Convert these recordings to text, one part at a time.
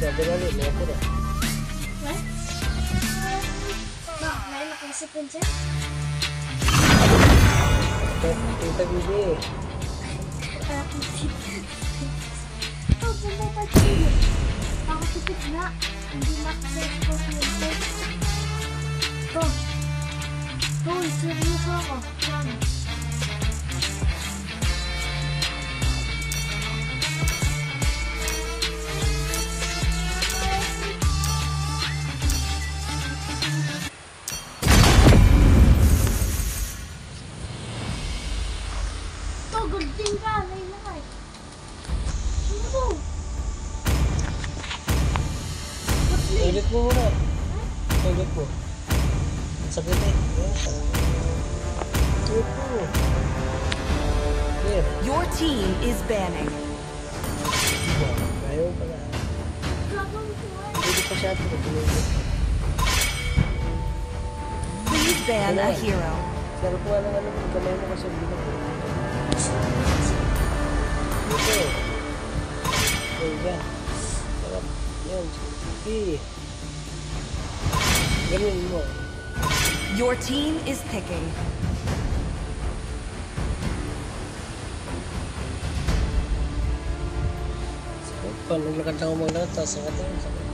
several ini aku dah. Mak, main makan sepun je. Kita gigi. Aku sipit. Oh, benda tadi. Aku sipit nak. Hindi makasih ko sipit. Tuh. Tuh, seryoso ako. Tuh. Your team is banning. Please ban a hero. Laro ko nga ng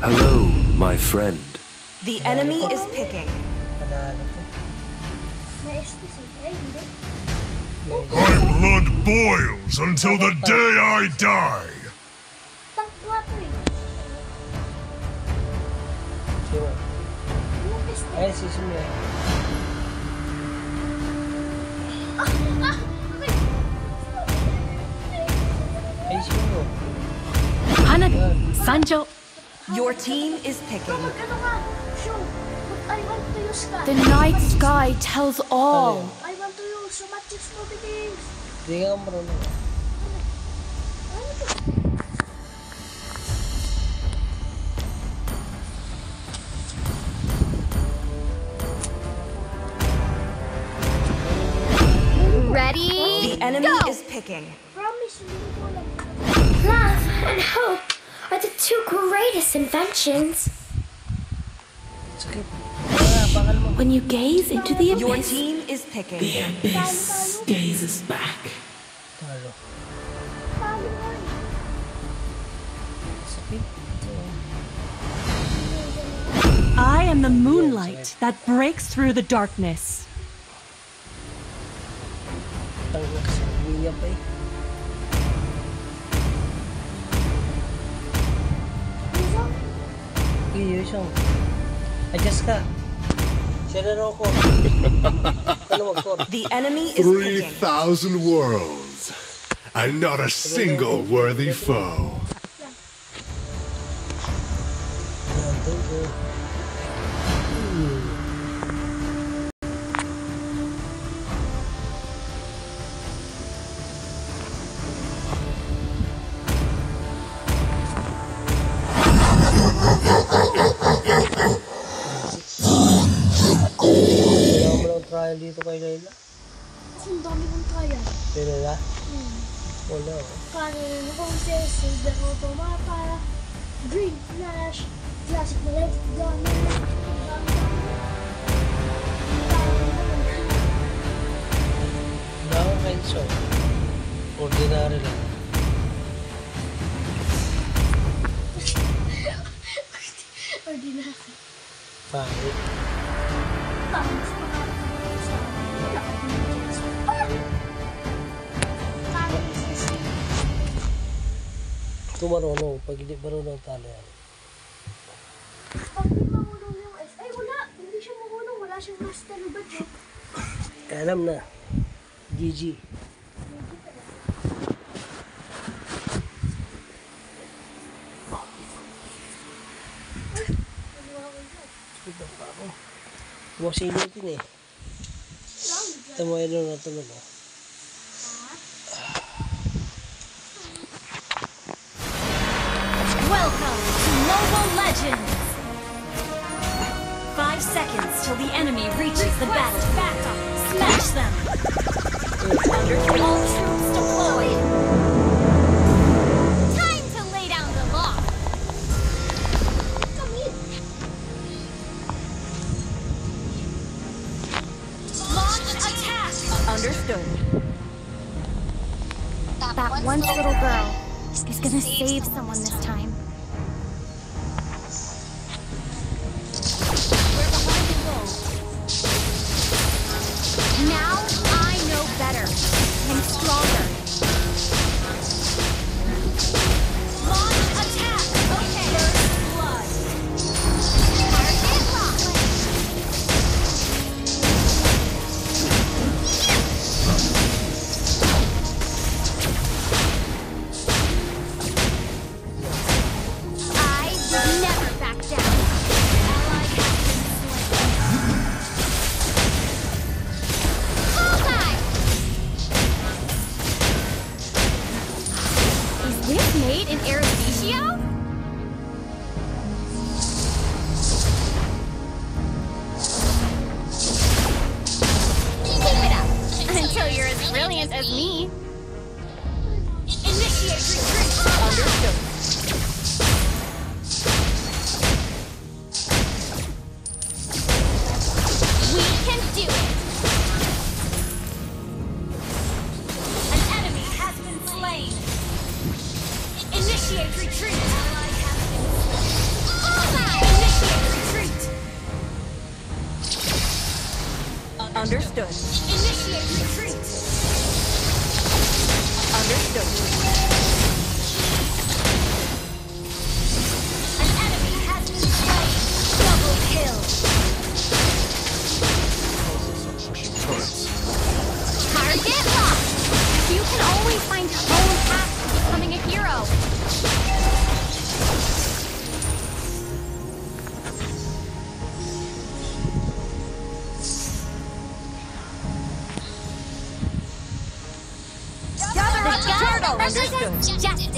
Hello, my friend. The enemy is picking. Panalo ko. May STC. Ay, hindi. My blood boils until the day I die. Tank 4. Sino? Yung pistol. Ay, si Sumia. Okay. Ay, sino? Hanabi, Sanjo. Your team is picking. Mag ano ka? Show. Mag I want to use ka. The night sky tells all. I want to use so much Scooby Games. Hindi nga marunong. Ano to? Ready? The enemy is picking. Promise, hindi ko. Love and hope are the two greatest inventions. Sakit. Bakal mo. When you gaze into the Your abyss, team is picking. abyss gazes back. Talo. Paano nga? Sakit. I am the moonlight that breaks through the darkness. Iyo siyang. Adjust ka. Siya na raw ko. Ano mag-core? The enemy is 3,000 worlds, and not a single worthy foe. Trial dito kay Layla. Kasi ang dami kong trial. Kay Layla? Wala oh. Kong says, the automata, Green Flash, Classic Light Gunner, Wala akong Renzo. Ordinary lang. Ordinary. Pangit. Tapos Ito marunong. Pag hindi marunong talo yan. Pag di marunong yung S, ay wala, hindi siya marunong, wala siyang master eh. Alam na. GG. Ito pa ako. Bumasilitin eh. Ito mo yun na tulog Welcome to Mobile Legends! Five seconds till the enemy reaches the battle. Smash them! Under All troops deployed!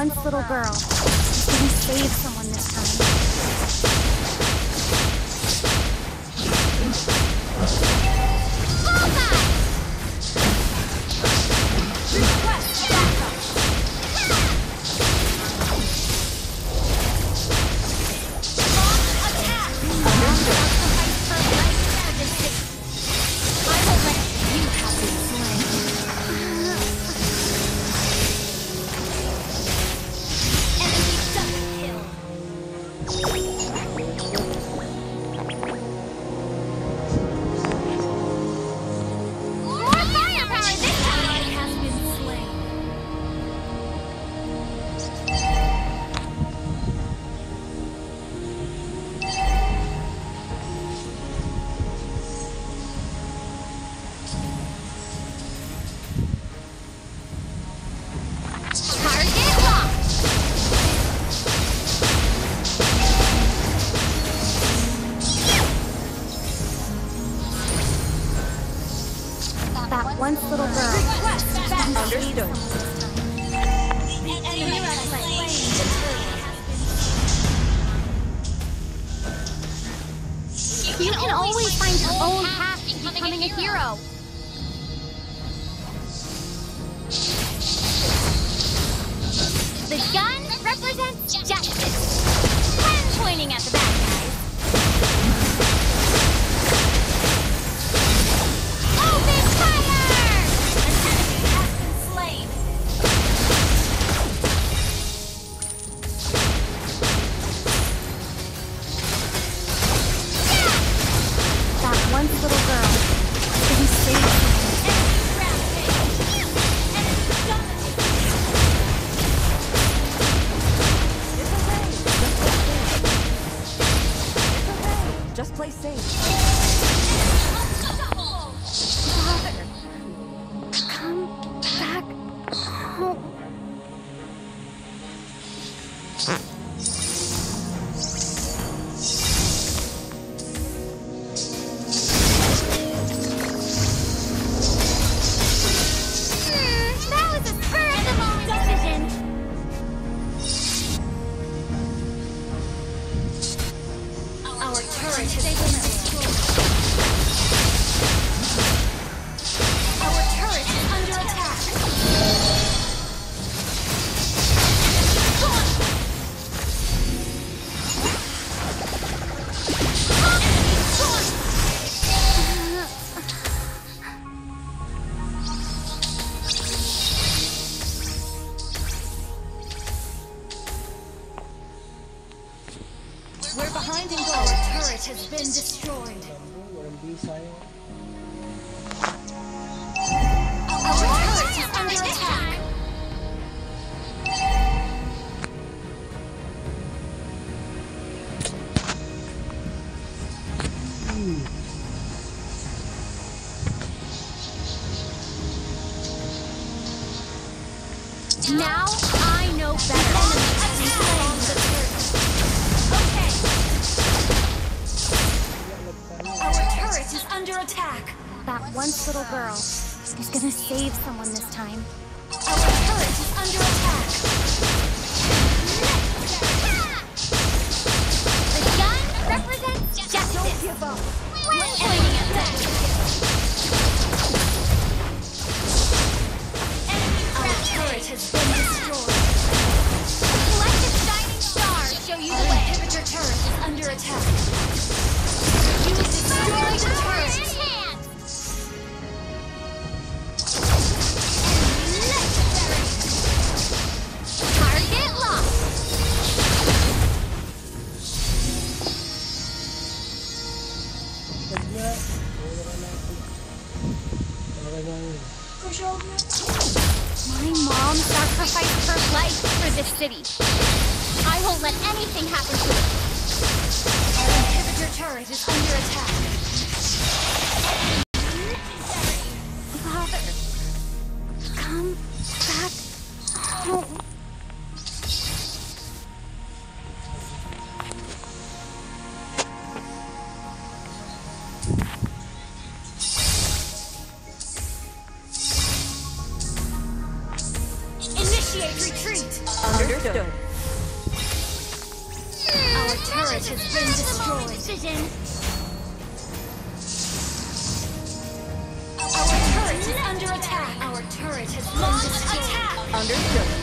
once little girl. She didn't save someone this time. that once little girl. Understood. You can always find your own path to becoming a hero. has been destroyed. Now I know better. attack. That once little girl is gonna save someone this time. Our turret is under attack. The gun represents justice. Don't give up. Wait, wait. Ow. Understood.